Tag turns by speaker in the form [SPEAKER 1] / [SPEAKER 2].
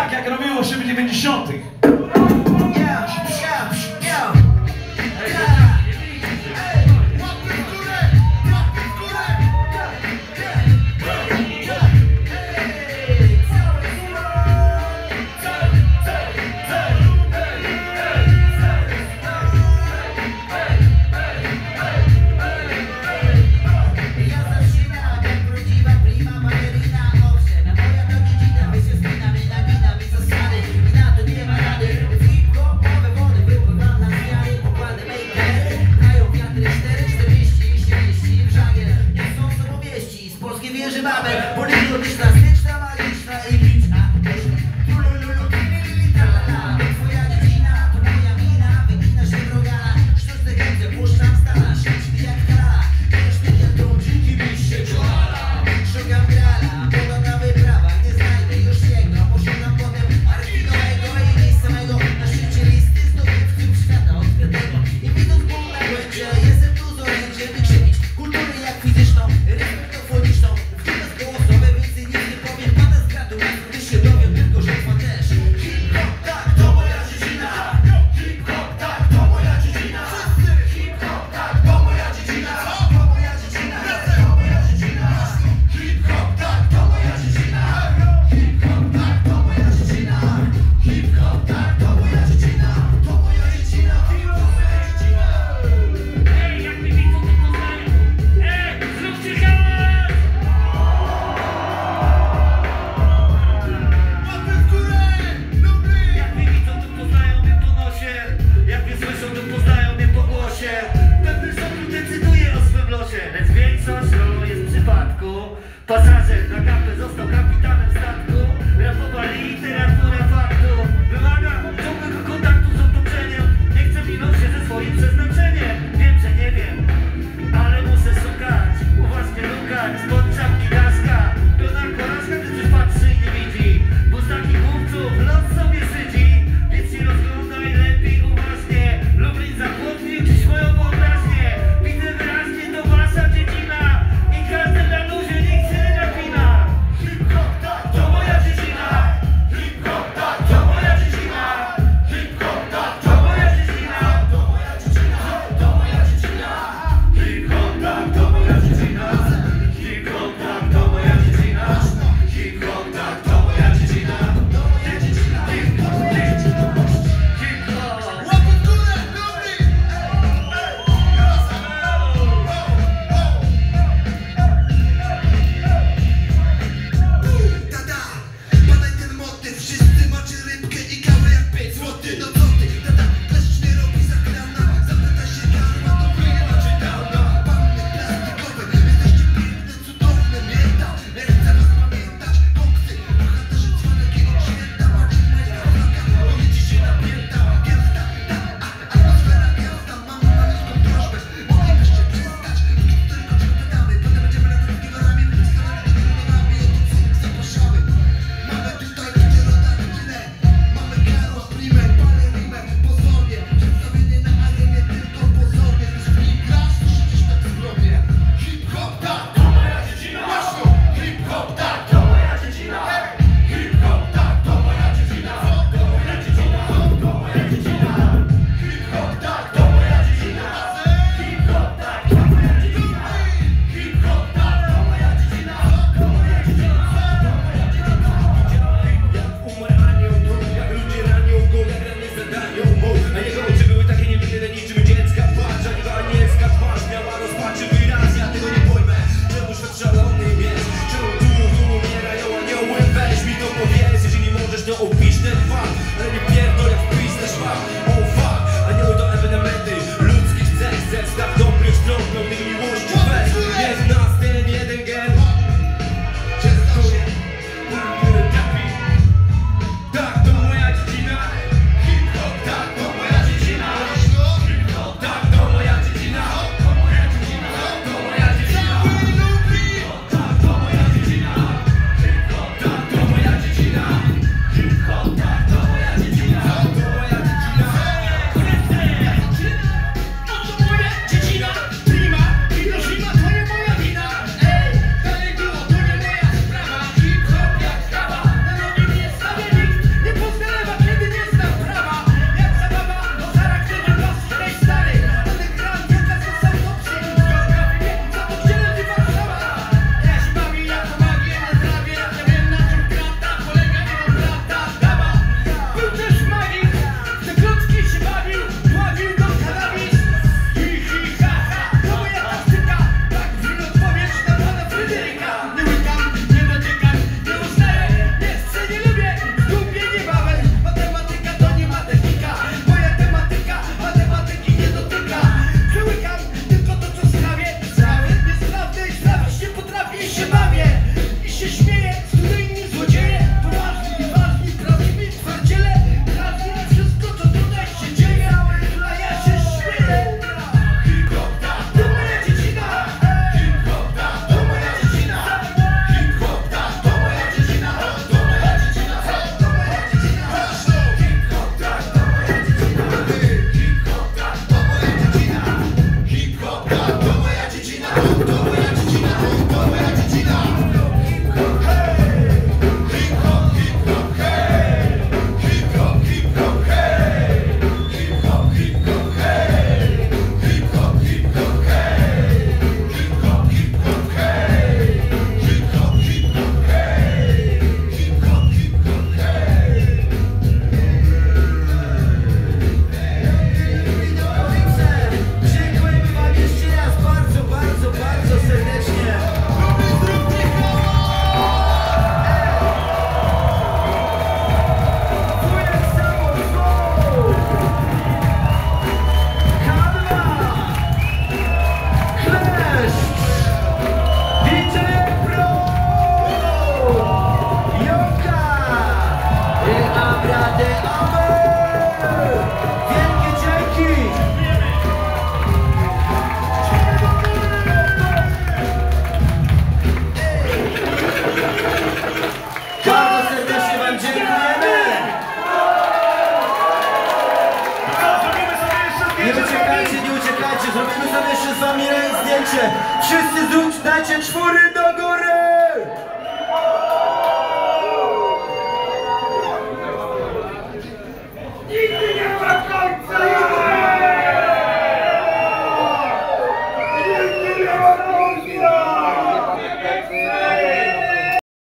[SPEAKER 1] tak, jak robiło się w 90.
[SPEAKER 2] Thank you. Pasażer na kapę został kapitanem statku. Rapowali teraz Bardzo serdecznie Wam dziękujemy. Nie
[SPEAKER 1] uciekajcie, nie uciekajcie, zrobimy sobie jeszcze z Wami zdjęcie. Wszyscy zróbcie, dajcie czwóry do...